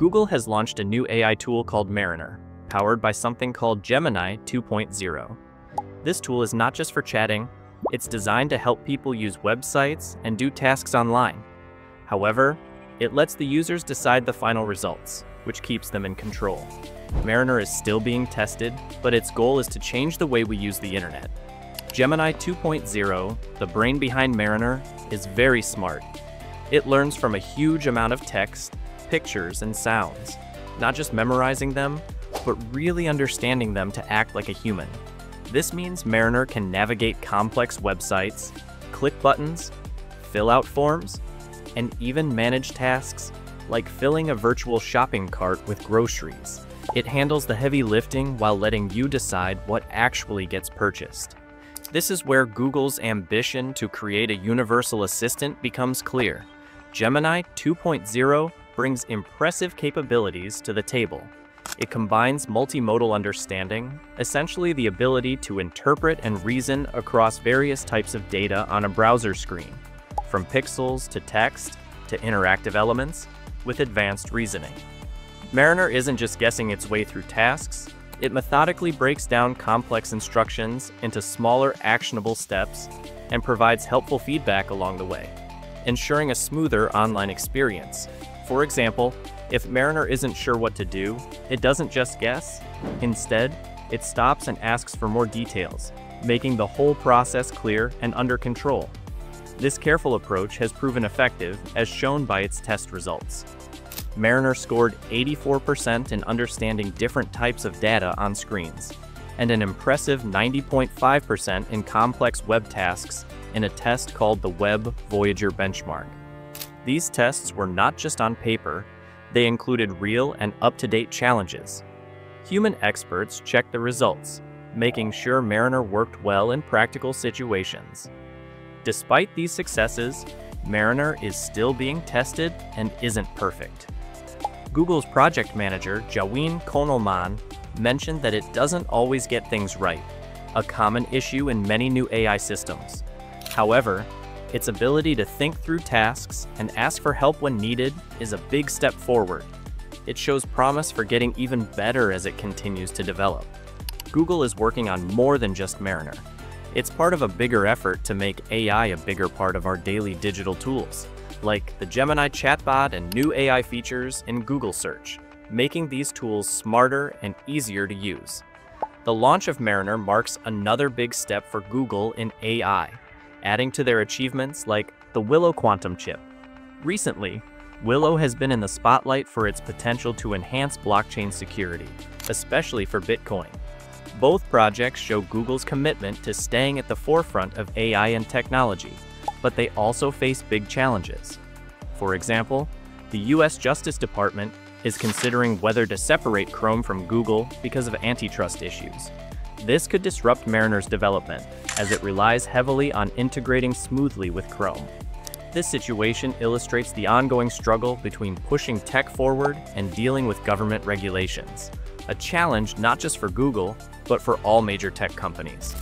Google has launched a new AI tool called Mariner, powered by something called Gemini 2.0. This tool is not just for chatting, it's designed to help people use websites and do tasks online. However, it lets the users decide the final results, which keeps them in control. Mariner is still being tested, but its goal is to change the way we use the internet. Gemini 2.0, the brain behind Mariner, is very smart. It learns from a huge amount of text pictures, and sounds, not just memorizing them, but really understanding them to act like a human. This means Mariner can navigate complex websites, click buttons, fill out forms, and even manage tasks like filling a virtual shopping cart with groceries. It handles the heavy lifting while letting you decide what actually gets purchased. This is where Google's ambition to create a universal assistant becomes clear. Gemini 2.0 brings impressive capabilities to the table. It combines multimodal understanding, essentially the ability to interpret and reason across various types of data on a browser screen, from pixels to text to interactive elements, with advanced reasoning. Mariner isn't just guessing its way through tasks, it methodically breaks down complex instructions into smaller actionable steps and provides helpful feedback along the way, ensuring a smoother online experience for example, if Mariner isn't sure what to do, it doesn't just guess. Instead, it stops and asks for more details, making the whole process clear and under control. This careful approach has proven effective as shown by its test results. Mariner scored 84% in understanding different types of data on screens, and an impressive 90.5% in complex web tasks in a test called the Web Voyager Benchmark. These tests were not just on paper, they included real and up-to-date challenges. Human experts checked the results, making sure Mariner worked well in practical situations. Despite these successes, Mariner is still being tested and isn't perfect. Google's project manager, Jaween Konalman, mentioned that it doesn't always get things right, a common issue in many new AI systems. However, its ability to think through tasks and ask for help when needed is a big step forward. It shows promise for getting even better as it continues to develop. Google is working on more than just Mariner. It's part of a bigger effort to make AI a bigger part of our daily digital tools, like the Gemini chatbot and new AI features in Google Search, making these tools smarter and easier to use. The launch of Mariner marks another big step for Google in AI, adding to their achievements like the Willow quantum chip. Recently, Willow has been in the spotlight for its potential to enhance blockchain security, especially for Bitcoin. Both projects show Google's commitment to staying at the forefront of AI and technology, but they also face big challenges. For example, the US Justice Department is considering whether to separate Chrome from Google because of antitrust issues. This could disrupt Mariner's development, as it relies heavily on integrating smoothly with Chrome. This situation illustrates the ongoing struggle between pushing tech forward and dealing with government regulations, a challenge not just for Google, but for all major tech companies.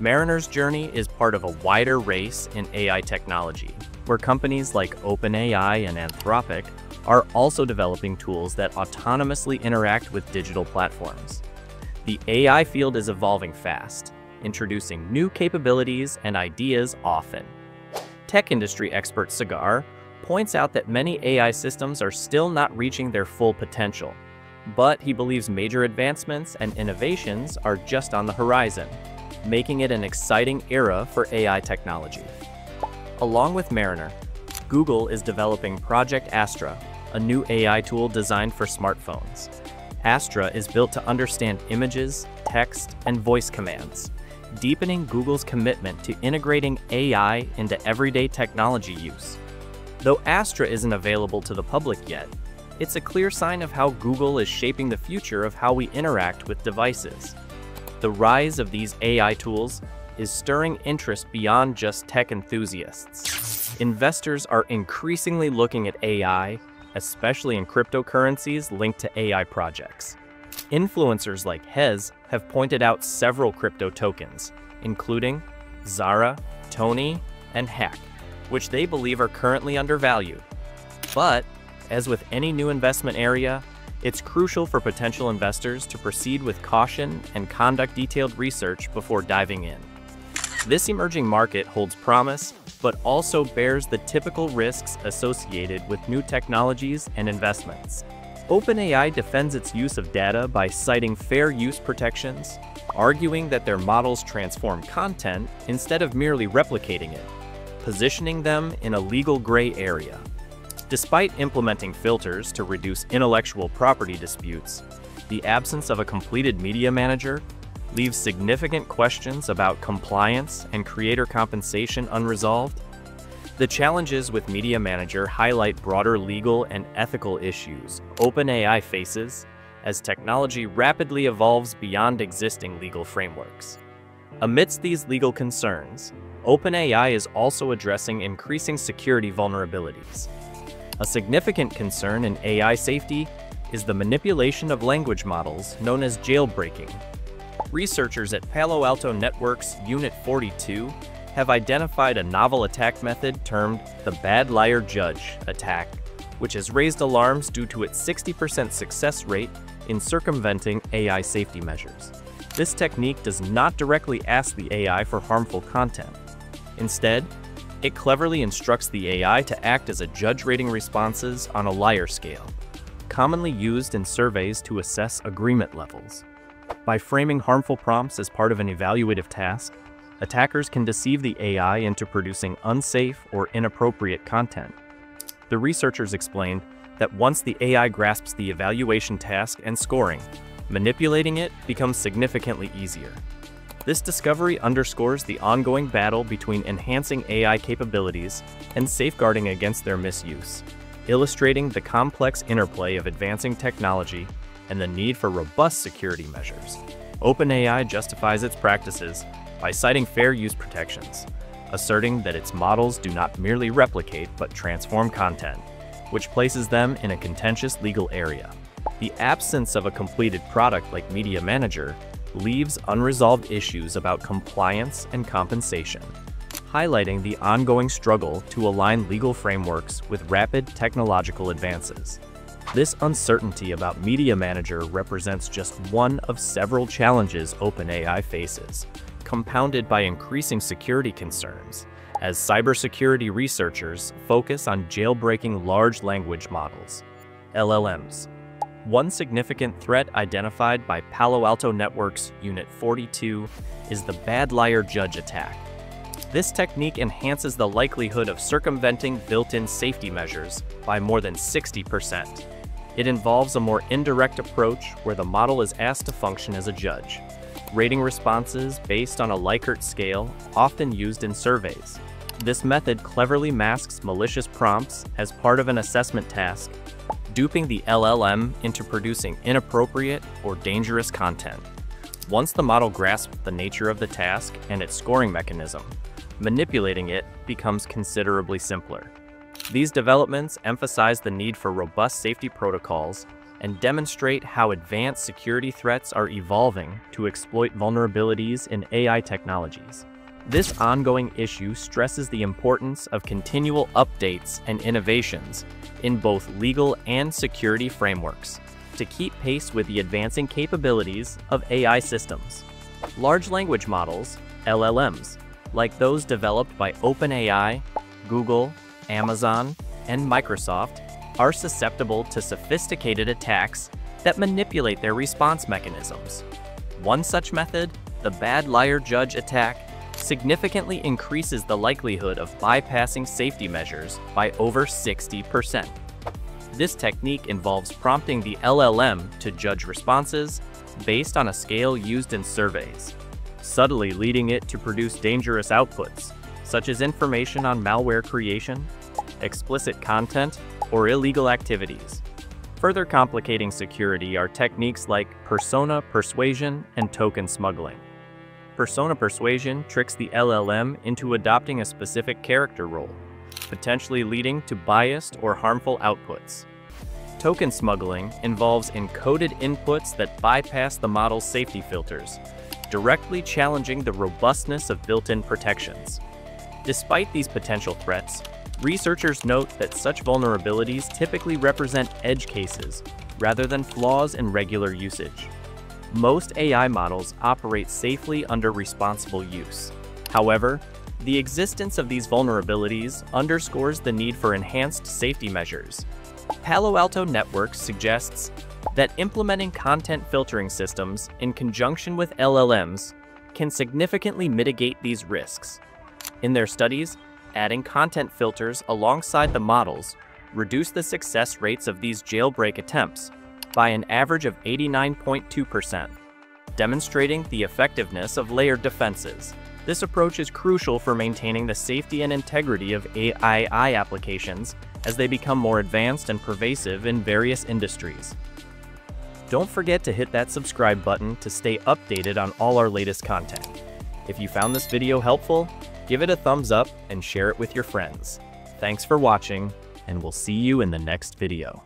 Mariner's journey is part of a wider race in AI technology, where companies like OpenAI and Anthropic are also developing tools that autonomously interact with digital platforms. The AI field is evolving fast, introducing new capabilities and ideas often. Tech industry expert Cigar points out that many AI systems are still not reaching their full potential, but he believes major advancements and innovations are just on the horizon, making it an exciting era for AI technology. Along with Mariner, Google is developing Project Astra, a new AI tool designed for smartphones. Astra is built to understand images, text, and voice commands, deepening Google's commitment to integrating AI into everyday technology use. Though Astra isn't available to the public yet, it's a clear sign of how Google is shaping the future of how we interact with devices. The rise of these AI tools is stirring interest beyond just tech enthusiasts. Investors are increasingly looking at AI especially in cryptocurrencies linked to AI projects. Influencers like Hez have pointed out several crypto tokens, including Zara, Tony, and Hack, which they believe are currently undervalued. But As with any new investment area, it's crucial for potential investors to proceed with caution and conduct detailed research before diving in. This emerging market holds promise, but also bears the typical risks associated with new technologies and investments. OpenAI defends its use of data by citing fair use protections, arguing that their models transform content instead of merely replicating it, positioning them in a legal gray area. Despite implementing filters to reduce intellectual property disputes, the absence of a completed media manager leaves significant questions about compliance and creator compensation unresolved. The challenges with Media Manager highlight broader legal and ethical issues OpenAI faces as technology rapidly evolves beyond existing legal frameworks. Amidst these legal concerns, OpenAI is also addressing increasing security vulnerabilities. A significant concern in AI safety is the manipulation of language models known as jailbreaking. Researchers at Palo Alto Networks Unit 42 have identified a novel attack method termed the bad liar judge attack, which has raised alarms due to its 60% success rate in circumventing AI safety measures. This technique does not directly ask the AI for harmful content. Instead, it cleverly instructs the AI to act as a judge rating responses on a liar scale, commonly used in surveys to assess agreement levels. By framing harmful prompts as part of an evaluative task, attackers can deceive the AI into producing unsafe or inappropriate content. The researchers explained that once the AI grasps the evaluation task and scoring, manipulating it becomes significantly easier. This discovery underscores the ongoing battle between enhancing AI capabilities and safeguarding against their misuse, illustrating the complex interplay of advancing technology and the need for robust security measures. OpenAI justifies its practices by citing fair use protections, asserting that its models do not merely replicate but transform content, which places them in a contentious legal area. The absence of a completed product like Media Manager leaves unresolved issues about compliance and compensation, highlighting the ongoing struggle to align legal frameworks with rapid technological advances. This uncertainty about Media Manager represents just one of several challenges OpenAI faces, compounded by increasing security concerns as cybersecurity researchers focus on jailbreaking large language models, LLMs, one significant threat identified by Palo Alto Networks Unit 42 is the bad liar judge attack. This technique enhances the likelihood of circumventing built-in safety measures by more than 60%. It involves a more indirect approach where the model is asked to function as a judge, rating responses based on a Likert scale often used in surveys. This method cleverly masks malicious prompts as part of an assessment task duping the LLM into producing inappropriate or dangerous content. Once the model grasps the nature of the task and its scoring mechanism, manipulating it becomes considerably simpler. These developments emphasize the need for robust safety protocols and demonstrate how advanced security threats are evolving to exploit vulnerabilities in AI technologies. This ongoing issue stresses the importance of continual updates and innovations in both legal and security frameworks to keep pace with the advancing capabilities of AI systems. Large language models, LLMs, like those developed by OpenAI, Google, Amazon, and Microsoft, are susceptible to sophisticated attacks that manipulate their response mechanisms. One such method, the bad liar judge attack, significantly increases the likelihood of bypassing safety measures by over 60%. This technique involves prompting the LLM to judge responses based on a scale used in surveys, subtly leading it to produce dangerous outputs, such as information on malware creation, explicit content, or illegal activities. Further complicating security are techniques like persona persuasion and token smuggling. Persona persuasion tricks the LLM into adopting a specific character role, potentially leading to biased or harmful outputs. Token smuggling involves encoded inputs that bypass the model's safety filters, directly challenging the robustness of built-in protections. Despite these potential threats, Researchers note that such vulnerabilities typically represent edge cases rather than flaws in regular usage. Most AI models operate safely under responsible use. However, the existence of these vulnerabilities underscores the need for enhanced safety measures. Palo Alto Networks suggests that implementing content filtering systems in conjunction with LLMs can significantly mitigate these risks. In their studies, adding content filters alongside the models reduce the success rates of these jailbreak attempts by an average of 89.2%, demonstrating the effectiveness of layered defenses. This approach is crucial for maintaining the safety and integrity of AI applications as they become more advanced and pervasive in various industries. Don't forget to hit that subscribe button to stay updated on all our latest content. If you found this video helpful, give it a thumbs up and share it with your friends. Thanks for watching, and we'll see you in the next video.